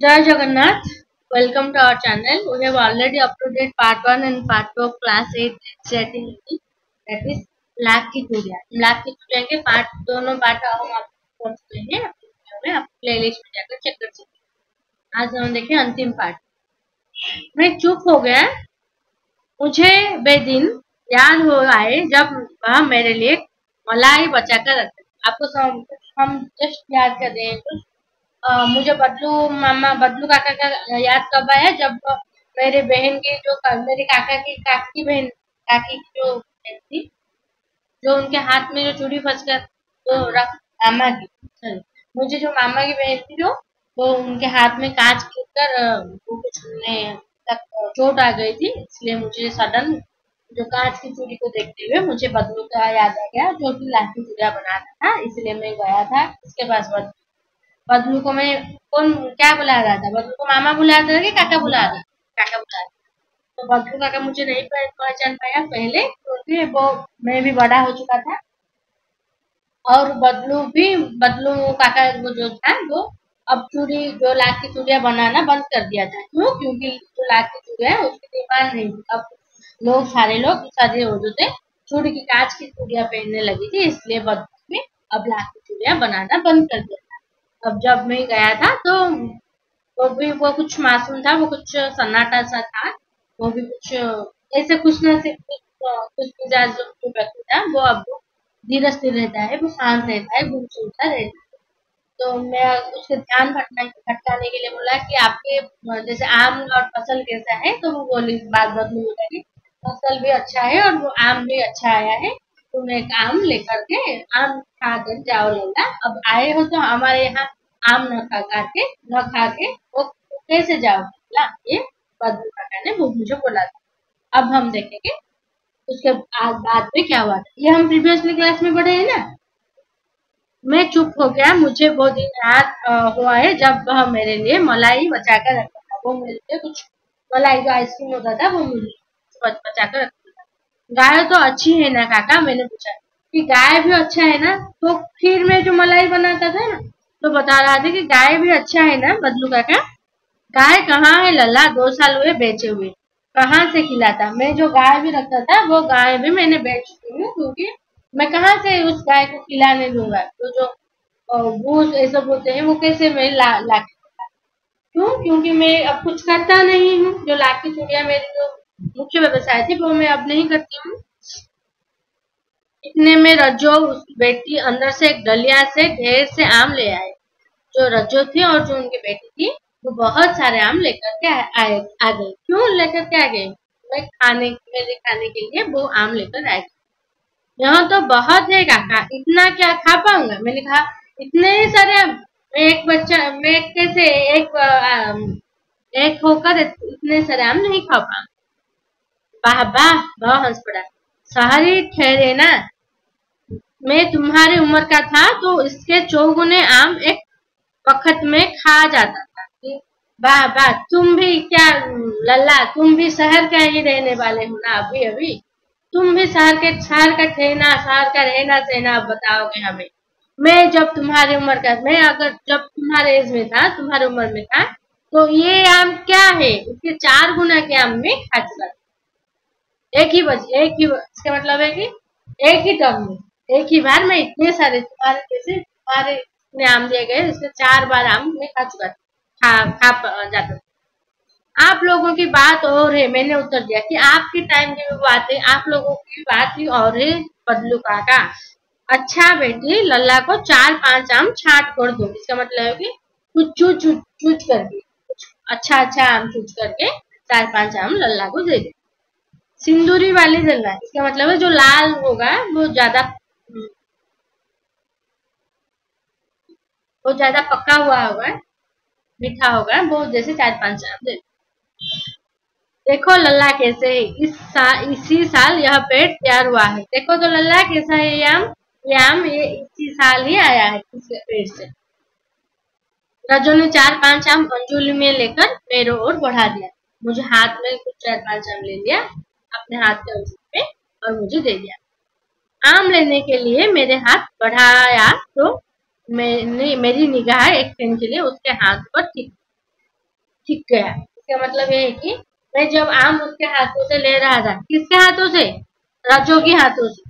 Jai Jagannath, welcome to our channel. We have already uploaded part 1 and part 2 of class 8 set in Hindi, that black की चूड़िया black की चूड़िया के part दोनों part हम आपको पहुँचते हैं। में आप प्लेलिस्ट में जाकर चेक कर सकते हैं। आज हम देखें अंतिम पार्ट मैं चुप हो गया। मुझे बेदिन याद हो आए जब वह मेरे लिए मलाई बचा कर रखते आपको हम जस्ट याद कर रहे हैं। मुझे बदलू, मामा बदलू काका का याद कब आया? जब मेरे बहन की जो मेरे काका की, काकी बहन, काकी की जो बहन थी, जो उनके हाथ में जो चूड़ी फंस कर तो रख, मामा की मुझे जो मामा की बहन थी जो, वो उनके हाथ में कांच गिर कर वो कुछ तक चोट आ गई थी, इसलिए मुझे सडन जो कांच की चूड़ी को देखते हुए मुझे बदलू का याद आ गया, जो कि लाठी चूड़िया बनाना था, इसलिए मैं गया था, इसके पास बदलू। बदलू को मैं कौन, क्या बुला रहा था? बदलू को मामा बुला रहा था कि काका बुला रहा काका बुला रहा तो बदलू काका मुझे नहीं पहचान पाया पहले, क्योंकि वो, मैं भी बड़ा हो चुका था। और बदलू भी, बदलू काका वो जो था, वो अब चूड़ी, जो लाख की चूड़िया बनाना बंद कर दिया था। क्यों? क्योंकि जो लाख की चूड़िया है, उसकी डिमांड नहीं थी। अब लोग, सारे लोग सारे हो जो थे, चूड़ी की कांच की चूड़िया पहनने लगी थी, इसलिए बदलू ने अब लाख की चूड़िया बनाना बंद कर दिया। अब जब मैं गया था तो वो भी, वो कुछ मासूम था, वो कुछ सन्नाटा सा था, वो भी कुछ ऐसे कुछ ना से कुछ मिजाज जो व्यक्ति था, वो अब धीरे स्थिर रहता है, वो शांत रहता है गुमसुमता रहता है। तो मैं उसके ध्यान भटना, भटकाने के लिए बोला कि आपके, जैसे आम और फ़सल कैसा है तो वो बोली, बात बदलू बोला कि फ़सल भी अच्छा है और वो आम भी अच्छा आया है। तुम एक आम लेकर के आम खा कर जाओ लल्ला अब आए हो तो हमारे यहाँ आम न खा करके न खा के, वो कैसे जाओ? ला ये बदलू काका ने मुझे बोला था अब हम देखेंगे उसके बाद में क्या हुआ। था ये हम प्रीवियसली क्लास में पढ़े हैं ना? मैं चुप हो गया, मुझे वो दिन याद हुआ है जब वह मेरे लिए मलाई बचा कर रखा था। वो मेरे लिए कुछ मलाई जो आइसक्रीम होता था, वो मुझे बचा कर रखा गाय तो अच्छी है ना, काका? मैंने पूछा कि गाय भी अच्छा है ना? तो खीर में जो मलाई बनाता था ना तो बता रहा था कि गाय भी अच्छा है ना, बदलू काका? गाय कहाँ है लल्ला? दो साल हुए बेचे हुए। कहाँ से खिलाता? मैं जो गाय भी रखता था, वो गाय भी मैंने बेच चुकी हूँ, क्योंकि मैं कहाँ से उस गाय को खिलाने दूँगा? तो जो भूस ऐसा बोलते हैं, वो कैसे मैं ला ला क्यों? क्योंकि मैं अब कुछ करता नहीं हूँ, जो लाख चुड़िया मेरी जो मुख्य व्यवसाय थी, वो मैं अब नहीं करती हूँ। इतने में रज्जो बेटी अंदर से एक डलिया से ढेर से आम ले आए। जो रज्जो थी और जो उनकी बेटी थी, वो बहुत सारे आम लेकर के आए आ गए क्यों लेकर के आ गए मैं खाने, मेरे खाने के लिए वो आम लेकर आए यहाँ तो बहुत है काका, इतना क्या खा पाऊँगा? मैंने कहा, इतने सारे एक बच्चा मैं कैसे एक एक होकर इतने सारे आम नहीं खा पाऊँगा। वाह वाह वाह हंस पड़ा। सारी ठहरे ना मैं तुम्हारी उम्र का था तो इसके चौगुने आम एक वक्त में खा जाता था। वाह वाह तुम भी क्या लल्ला, तुम भी शहर का ही रहने वाले हो ना अभी अभी? तुम भी शहर के, शहर का ठहना शहर का रहना सहना बताओगे हमें। मैं जब तुम्हारी उम्र का, मैं अगर जब तुम्हारे एज में था, तुम्हारी उम्र में था तो ये आम क्या है? इसके चार गुना के आम में खा चुका एक ही बज, एक ही इसका मतलब है कि एक ही टर्म में, एक ही बार में इतने सारे तुम्हारे जैसे तुम्हारे आम दिए गए इसमें चार बार आम में खा चुका खा खा जाता आप लोगों की बात और है, मैंने उत्तर दिया कि आपके टाइम की भी बात है, आप लोगों की बात ही और है, बदलू काका। अच्छा बेटी, लल्ला को चार पाँच आम छाट कर दो, इसका मतलब है कि कुछ चूच चूच करके अच्छा अच्छा आम चूच करके चार पाँच आम लल्ला को दे दे। सिंदूरी वाली है। इसका मतलब है जो लाल होगा, वो ज़्यादा वो ज़्यादा पक्का हुआ होगा, मीठा होगा, वो जैसे चार पाँच दे देखो लल्ला कैसे है। इस साल इसी साल यह पेट तैयार हुआ है। देखो तो लल्ला कैसा है ये आम ये आम ये इसी साल ही आया है इस पेड़ से। रजो ने चार पाँच आम अंजुली में लेकर मेरे ओर बढ़ा दिया। मुझे हाथ में कुछ चार पाँच आम ले लिया। अपने हाथ के अंगूठे पे और मुझे दे दिया। आम लेने के लिए मेरे हाथ बढ़ाया तो मैंने, मेरी निगाह एक सेकंड के लिए उसके हाथ पर थी ठीक गया। इसका मतलब यह है कि मैं जब आम उसके हाथों से ले रहा था, किसके हाथों से? रजो के हाथों से।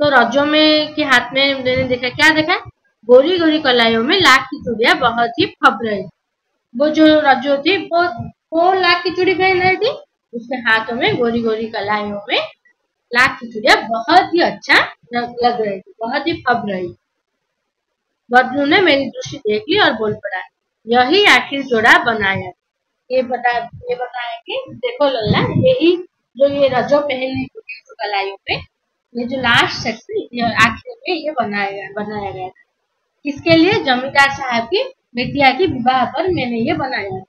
तो रजो में, के हाथ में मैंने देखा, क्या देखा? गोरी गोरी कलाइयों में लाख की चूड़िया बहुत ही फब रही थी। वो जो रजो थी, वो वो लाख की चूड़ी पहन रही थी? उसके हाथों में गोरी गोरी कलाइयों में लाख की चूड़िया बहुत ही अच्छा लग रही थी, बहुत ही फब रही बदलू ने मेरी दृष्टि देख ली और बोल पड़ा, यही आखिर जोड़ा बनाया ये बता, ये बताया कि देखो लल्ला, यही जो ये रजो पहन ली कलाइयों पे, ये जो लास्ट सेक्शन आखिर में ये बनाया बनाया गया था। किसके लिए जमींदार साहब की बेटिया की विवाह पर मैंने ये बनाया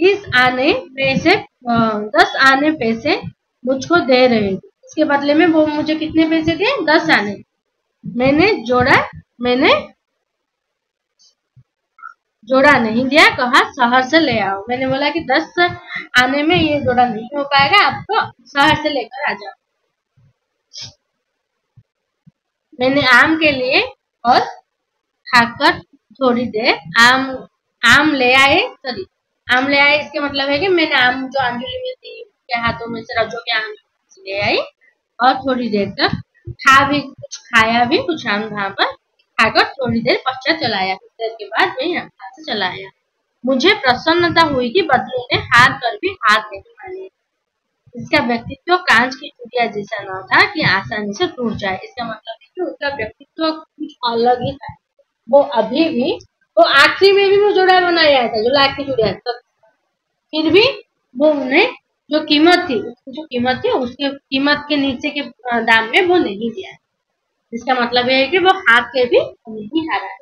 इस आने में से दस आने पैसे मुझको दे रहे थे इसके बदले में वो मुझे कितने पैसे दिए? दस आने। मैंने जोड़ा मैंने जोड़ा नहीं दिया, कहा, शहर से ले आओ। मैंने बोला कि दस आने में ये जोड़ा नहीं हो पाएगा आपको शहर से लेकर आ जाओ। मैंने आम के लिए और खाकर थोड़ी देर आम आम ले आए, सॉरी आम ले आए, इसके मतलब है कि मैंने आम जो अंजलि में थी के हाथों में से रजो के आम ले आई और थोड़ी देर तक खा भी, कुछ खाया भी, कुछ आम वहाँ पर खाकर थोड़ी देर पश्चात चलाया। कुछ देर के बाद मैं यहाँ से चलाया। मुझे प्रसन्नता हुई कि बदलू ने हार कर भी हार नहीं मानी। इसका व्यक्तित्व कांच की चुटिया जैसा न था कि आसानी से टूट जाए। इसका मतलब है कि उसका व्यक्तित्व कुछ अलग ही था। वो अभी भी वो आखिरी में भी वो जोड़ा बनाया था, जो लाख की चुड़िया फिर भी वो उन्हें जो कीमत थी, उसकी जो कीमत थी, उसके कीमत के नीचे के दाम में वो नहीं दिया इसका मतलब ये है कि वो हार के भी नहीं हारा है।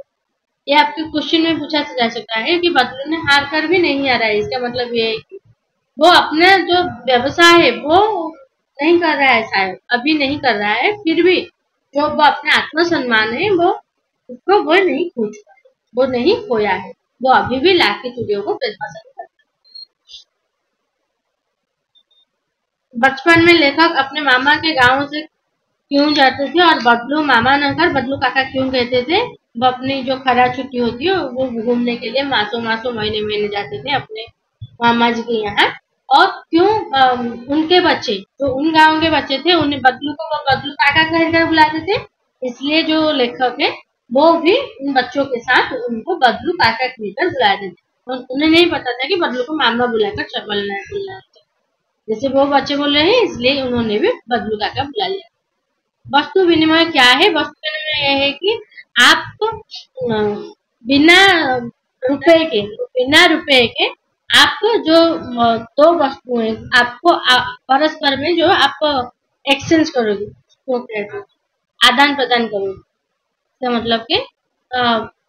ये आपके क्वेश्चन में पूछा जा सकता है कि बदलू ने हार कर भी नहीं हारा है। इसका मतलब ये है कि वो अपना जो व्यवसाय है, वो नहीं कर रहा है शायद, अभी नहीं कर रहा है, फिर भी जो वो अपने आत्मसम्मान है, वो उसको वो नहीं पूछ चुका है। वो नहीं खोया है। वो अभी भी लाख की चूड़ियों को पसंद करता है। बचपन में लेखक अपने मामा के गाँव से क्यों जाते थे और बदलू मामा नगर बदलू काका क्यों कहते थे? वो अपनी जो खरा छुट्टी होती है वो घूमने के लिए मासो मासो महीने महीने जाते थे अपने मामा जी के यहाँ। और क्यों आ, उनके बच्चे जो उन गाँव के बच्चे थे उन्हें बदलू को वो बदलू काका कहकर बुलाते थे। इसलिए जो लेखक है वो भी उन बच्चों के साथ उनको बदलू काका कहकर बुलाते थे उन्हें नहीं पता था कि बदलू को मामा बुलाकर बुलाना जैसे वो बच्चे बोल रहे हैं, इसलिए उन्होंने भी बदलू काका बुला लिया। वस्तु विनिमय क्या है? वस्तु विनिमय यह है कि आप बिना रुपए के, बिना रुपए के आपको जो दो वस्तुएँ आपको परस्पर में जो आप एक्सचेंज करोगे तो आदान प्रदान करोगे। इसका मतलब कि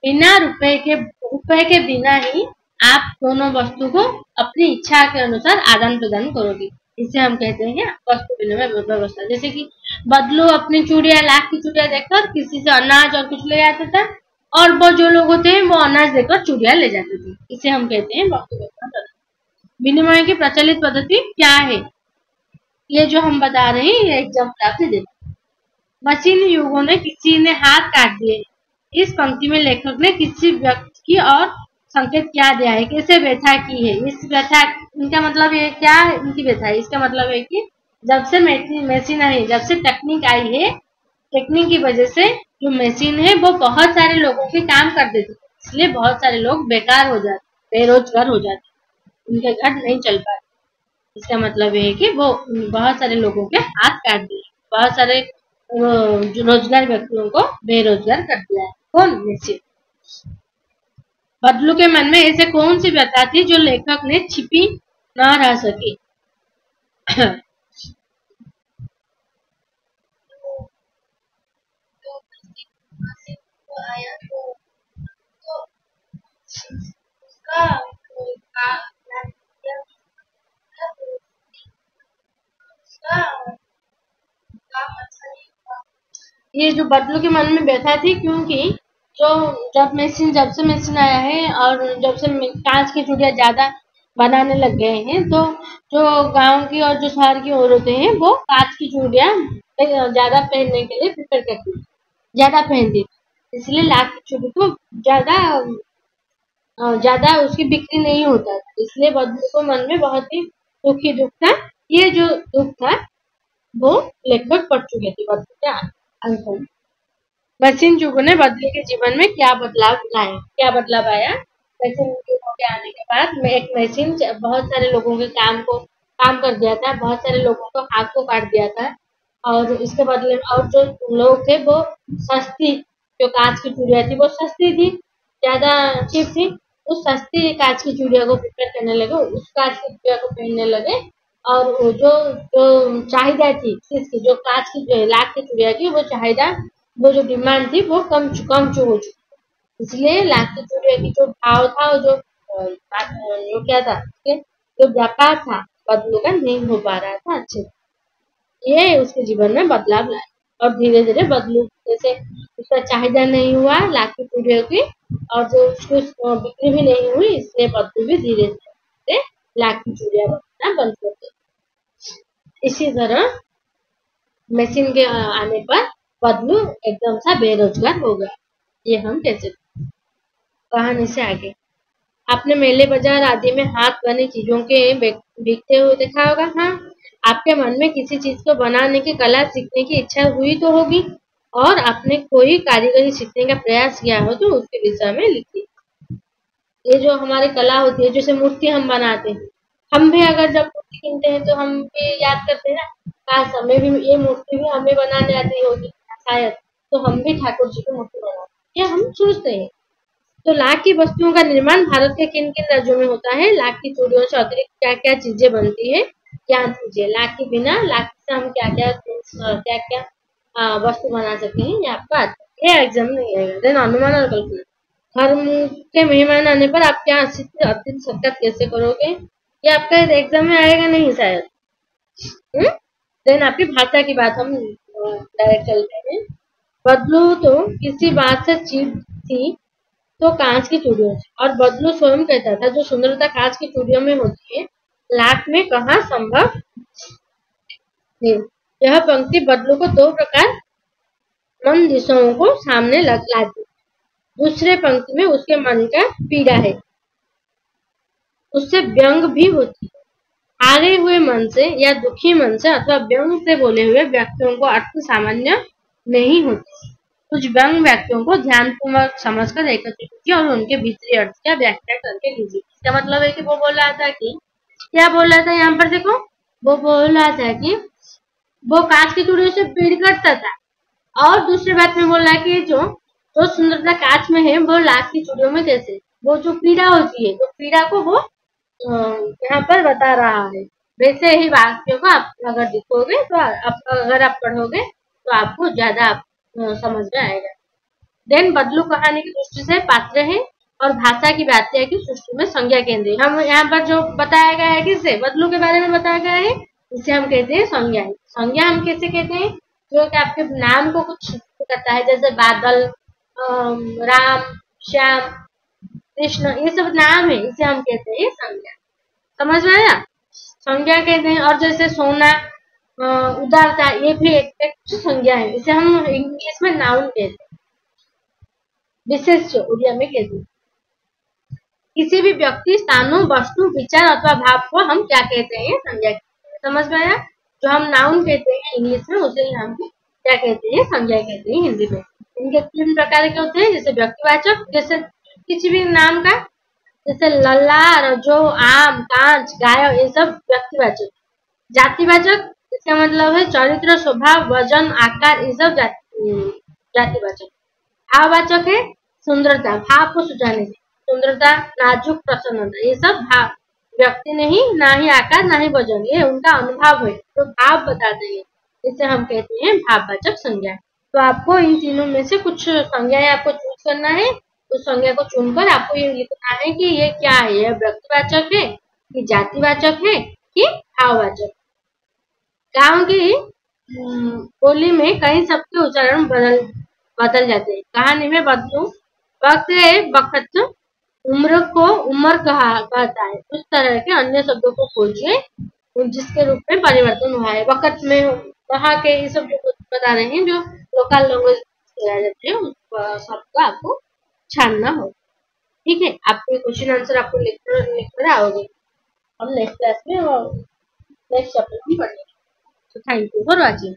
बिना रुपए के रुपए के बिना ही आप दोनों वस्तु को अपनी इच्छा के अनुसार आदान प्रदान करोगे। इसे हम कहते हैं वस्तु विनिमय व्यवस्था। जैसे कि बदलो अपनी चूड़िया, लाख की चूड़िया देखकर किसी से अनाज और कुछ ले आता था और वो जो लोग होते हैं वो अनाज देकर चूड़िया ले जाते थे। इसे हम कहते हैं वस्तु विनिमय की प्रचलित पद्धति क्या है? ये जो हम बता रहे हैं, ये एग्ज़ाम्पल आपसे देखो। मशीन युगों ने किसी ने हाथ काट दिए। इस पंक्ति में लेखक ने किसी व्यक्ति की और संकेत क्या दिया है? कैसे व्यथा की है? इस व्यथा, इनका मतलब ये क्या इनकी व्यथा है। इसका मतलब है कि जब से मशीन आई, जब से टेक्निक आई है टेक्निक की वजह से जो मशीन है, वो बहुत सारे लोगों के काम कर देती है। इसलिए बहुत सारे लोग बेकार हो जाते बेरोजगार हो जाते उनके घर नहीं चल पाते। इसका मतलब ये है कि वो बहुत सारे लोगों के हाथ काट दिए। बहुत सारे रोज़गार व्यक्तियों को बेरोजगार कर दिया है। कौन? निश्चित बदलू के मन में ऐसे कौन सी व्यथा थी जो लेखक ने छिपी ना रह सकी? ये जो बदलू के मन में व्यथा थी, क्योंकि तो जब मशीन जब से मशीन आया है और जब से कांच की चूड़िया ज़्यादा बनाने लग गए हैं तो जो गाँव की और जो शहर की औरतें हैं, वो कांच की चूड़िया ज़्यादा पहनने के लिए प्रिपेयर करती ज़्यादा पहनती इसलिए लाख की चूड़ी को ज़्यादा ज़्यादा उसकी बिक्री नहीं होता। इसलिए बदलू को मन में बहुत ही दुखी दुख था। ये जो दुख था, वो लगभग पड़ चुके थे बदलू के में मशीन जुगो ने बदलू के जीवन में क्या बदलाव लाए? क्या बदलाव आया? मशीन जुगो के आने के बाद में एक मशीन बहुत सारे लोगों के काम को, काम कर दिया था, बहुत सारे लोगों को हाथ को काट दिया था। और इसके बदले और जो लोग थे, वो सस्ती, जो कांच की चूड़िया थी, वो सस्ती थी, ज़्यादा चीप थी उस सस्ती कांच की चूड़िया को प्रिपेयर करने लगे, उस कांच की चूड़िया को पहनने लगे। और जो जो चाहिदा थी इसकी जो कांच की, जो लाख की चूड़िया की वो चाहिदा, वो जो डिमांड थी, वो कम कम चु हो चुकी इसलिए लाख की चूड़िया की जो भाव था, और जो जो क्या था जो व्यापार था बदलू का नहीं हो पा रहा था अच्छे ये उसके जीवन में बदलाव लाया, और धीरे धीरे बदलू। जैसे उसका चाहिदा नहीं हुआ, लाख की पीढ़ियों की, और जो उसकी बिक्री भी नहीं हुई, इसलिए बदलू भी धीरे धीरे लाख की चूड़िया बनाना बंद कर दिया इसी तरह मशीन के आने पर बदलू एकदम सा बेरोजगार हो गया। ये हम कैसे कहानी से आगे। आपने मेले बाज़ार आदि में हाथ बनी चीज़ों के बिकते हुए देखा होगा। हाँ आपके मन में किसी चीज़ को बनाने की कला सीखने की इच्छा हुई तो होगी और आपने कोई कारीगरी सीखने का प्रयास किया हो तो उसके विषय में लिखिए ये जो हमारी कला होती है, जैसे मूर्ति हम बनाते हैं हम भी अगर जब मूर्ति किनते हैं तो हम भी याद करते हैं ना, काश हमें भी ये मूर्ति भी हमें बनाने आती होगी, शायद। तो हम भी ठाकुर जी की मूर्ति बनाते ये हम सोचते हैं। तो लाख की वस्तुओं का निर्माण भारत के किन किन राज्यों में होता है? लाख की चूड़ियों से अतिरिक्त क्या क्या चीज़ें बनती है? क्या कीजिए लाख के बिना, लाख से हम क्या क्या क्या क्या वस्तु बना सकते हैं? ये आपका ये एग्ज़ाम नहीं आएगा देन अनुमान और कल्पना। घर के मेहमान आने पर आप क्या अतिथि सत्कार कैसे करोगे? ये आपका एग्ज़ाम में आएगा नहीं शायद? Then hmm? आपकी भाषा की बात हम डायरेक्ट चलते हैं। बदलू तो किसी बात से चीज़ थी तो कांच की चूड़ियों और बदलू स्वयं कहता था, जो सुंदरता कांच की चूड़ियों में होती है, लाख में कहा संभव यह पंक्ति बदलू को दो प्रकार मन दिशाओं को सामने लग, लाती दूसरे पंक्ति में उसके मन का पीड़ा है। उससे व्यंग भी होती है। हारे हुए मन से या दुखी मन से अथवा व्यंग से बोले हुए व्यक्तियों को अर्थ सामान्य नहीं होती। कुछ व्यंग व्यक्तियों को ध्यानपूर्वक समझकर एकत्रित कीजिए और उनके भीतरी अर्थ का व्याख्या करके लीजिए। इसका मतलब है कि वो बोल रहा था कि, क्या बोल रहा था यहाँ पर देखो? वो बोल रहा था कि, वो कांच की चूड़ियों से पीड़ करता था। और दूसरी बात में बोल रहा है कि जो जो सुंदरता कांच में है, वो लाख की चूड़ियों में कैसे वो जो पीड़ा होती है तो पीड़ा को वो यहाँ पर बता रहा है। वैसे ही वाक्यों को आप अगर दिखोगे तो आप अगर आप पढ़ोगे तो आपको ज़्यादा आप, समझ में आएगा। देन बदलू कहानी की दृष्टि से पात्र है और भाषा की बात है कि सृष्टि में संज्ञा केंद्रीय हम यहाँ पर जो बताया गया है किसे बदलू के बारे में बताया गया है इसे हम कहते हैं संज्ञा। संज्ञा हम कैसे कहते हैं? जो कि आपके नाम को कुछ करता है जैसे बादल राम श्याम कृष्ण ये सब नाम है इसे हम कहते हैं संज्ञा। समझ में आया? संज्ञा कहते हैं और जैसे सोना उदारता ये भी एक, एक संज्ञा है इसे हम इंग्लिश में नाउन कहते हैं। विशेष उड़िया में कहते हैं। किसी भी व्यक्ति स्थानों वस्तु विचार अथवा भाव को हम क्या कहते हैं संज्ञा समझ में आया? जो हम नाउन कहते हैं इंग्लिश में उसे हम क्या कहते हैं संज्ञा कहते हैं हिंदी में। इनके तीन प्रकार के होते हैं जैसे व्यक्तिवाचक जैसे किसी भी नाम का? जैसे लल्ला, रजो, आम, कांच, गाय, ये सब व्यक्तिवाचक। जातिवाचक, इसका मतलब है चरित्र, स्वभाव, वज़न, आकार, ये सब जातिवाचक। भाववाचक है सुंदरता, भाव को सुझाने से। सुंदरता, नाजुक, प्रसन्नता, ये सब भाव। व्यक्ति नहीं ना ही आकार, ना ही वज़न, ये उनका अनुभव है तो भाव बताते हैं। इसे हम कहते हैं भाववाचक संज्ञा। तो आपको इन तीनों में से कुछ संज्ञाएँ आपको चूज़ करना है। उस संज्ञा को चुनकर आपको ये लिखना है कि ये क्या है? यह व्यक्तिवाचक है कि जातिवाचक है कि भाववाचक? गाँव की बोली में कई शब्द के उच्चारण बदल बदल जाते हैं। कहानी में बदलू, वक्त वक्त, उम्र को उम्र कहा, कहता है। उस तरह के अन्य शब्दों को खोजिए, जिसके रूप में परिवर्तन हुआ है। वक्त में वहाँ के ये सब जो बता रहे हैं, जो लोकल लैंग्वेज जाते हैं उस शब्द का आपको छानना हो. ठीक है आपको क्वेश्चन आंसर आपको लिख कर लिख कर आओगे हम नेक्स्ट क्लास में नेक्स्ट चैप्टर में पढ़ेंगे तो थैंक यू फॉर वॉचिंग